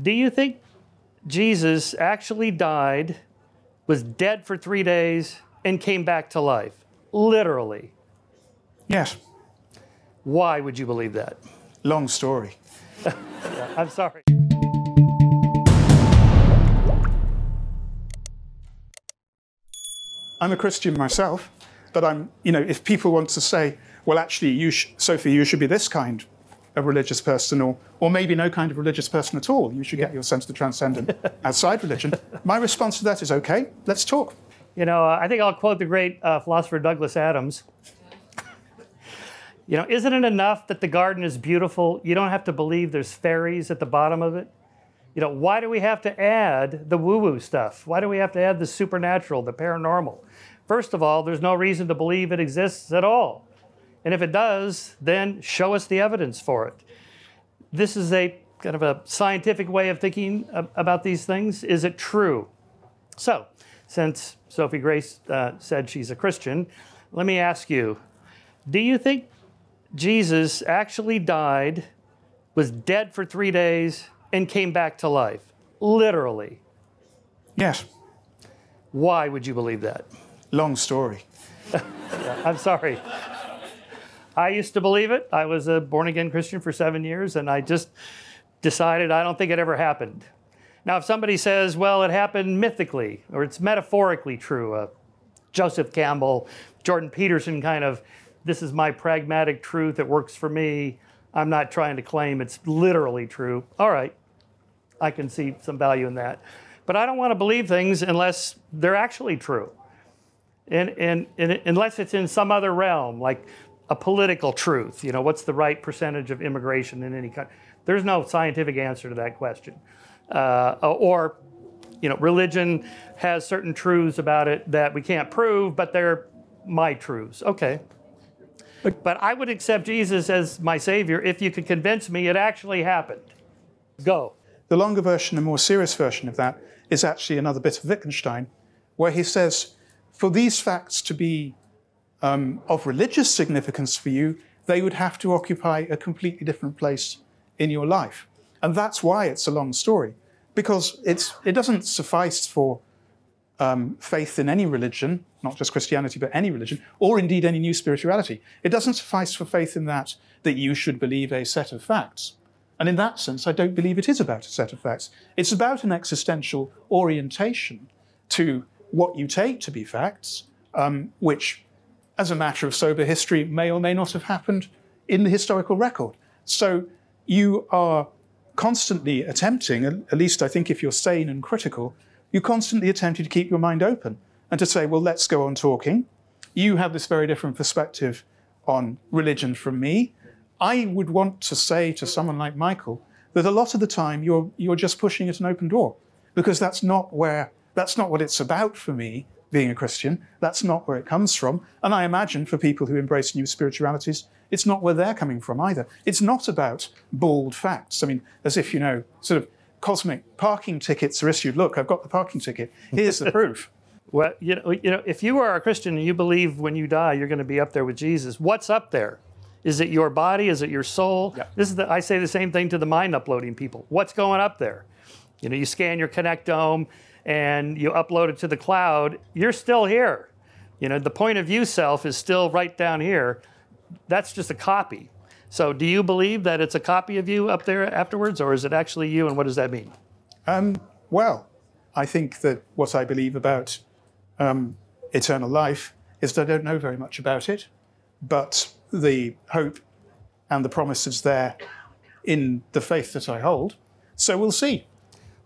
Do you think Jesus actually died, was dead for three days, and came back to life? Literally. Yes. Why would you believe that? Long story. I'm sorry. I'm a Christian myself, but I'm, you know, if people want to say, well, actually, you sh- Sophie, you should be this kind of religious person, or, or maybe no kind of religious person at all, you should get your sense of the transcendent outside religion, my response to that is, okay, let's talk. You know, uh, I think I'll quote the great uh, philosopher Douglas Adams. you know, isn't it enough that the garden is beautiful? You don't have to believe there's fairies at the bottom of it. You know, why do we have to add the woo woo stuff? Why do we have to add the supernatural, the paranormal? First of all, there's no reason to believe it exists at all. And if it does, then show us the evidence for it. This is a kind of a scientific way of thinking about these things. Is it true? So, since Sophie Grace uh, said she's a Christian, let me ask you do you think Jesus actually died, was dead for three days, and came back to life? Literally. Yes. Why would you believe that? Long story. yeah, I'm sorry. I used to believe it. I was a born again Christian for seven years, and I just decided I don't think it ever happened. Now, if somebody says, well, it happened mythically or it's metaphorically true, uh, Joseph Campbell, Jordan Peterson kind of, this is my pragmatic truth, it works for me. I'm not trying to claim it's literally true. All right, I can see some value in that. But I don't want to believe things unless they're actually true and, and, and unless it's in some other realm, like a political truth, you know, what's the right percentage of immigration in any country? There's no scientific answer to that question. Uh, or, you know, religion has certain truths about it that we can't prove, but they're my truths. Okay. But, but I would accept Jesus as my Savior if you could convince me it actually happened. Go. The longer version, a more serious version of that, is actually another bit of Wittgenstein, where he says, for these facts to be um, of religious significance for you, they would have to occupy a completely different place in your life. And that's why it's a long story, because it's, it doesn't suffice for um, faith in any religion, not just Christianity, but any religion, or indeed any new spirituality. It doesn't suffice for faith in that that you should believe a set of facts. And in that sense, I don't believe it is about a set of facts. It's about an existential orientation to what you take to be facts, um, which, as a matter of sober history, may or may not have happened in the historical record. So you are constantly attempting, at least I think if you're sane and critical, you're constantly attempting to keep your mind open and to say, well, let's go on talking. You have this very different perspective on religion from me. I would want to say to someone like Michael that a lot of the time you're, you're just pushing at an open door because that's not where that's not what it's about for me, being a Christian. That's not where it comes from. And I imagine for people who embrace new spiritualities, it's not where they're coming from either. It's not about bald facts. I mean, as if, you know, sort of cosmic parking tickets are issued. Look, I've got the parking ticket. Here's the proof. Well, you know, you know, if you are a Christian and you believe when you die you're going to be up there with Jesus, what's up there? Is it your body? Is it your soul? Yeah. This is the, I say the same thing to the mind uploading people. What's going up there? You know, you scan your Connectome, and you upload it to the cloud, you're still here. You know, the point of view self is still right down here. That's just a copy. So, do you believe that it's a copy of you up there afterwards, or is it actually you, and what does that mean? Um, well, I think that what I believe about um, eternal life is that I don't know very much about it, but the hope and the promises there in the faith that I hold. So we'll see.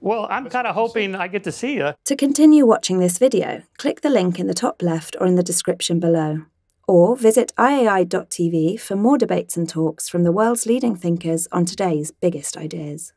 Well, I'm kind of hoping I get to see you. To continue watching this video, click the link in the top left or in the description below. Or visit iai.tv for more debates and talks from the world's leading thinkers on today's biggest ideas.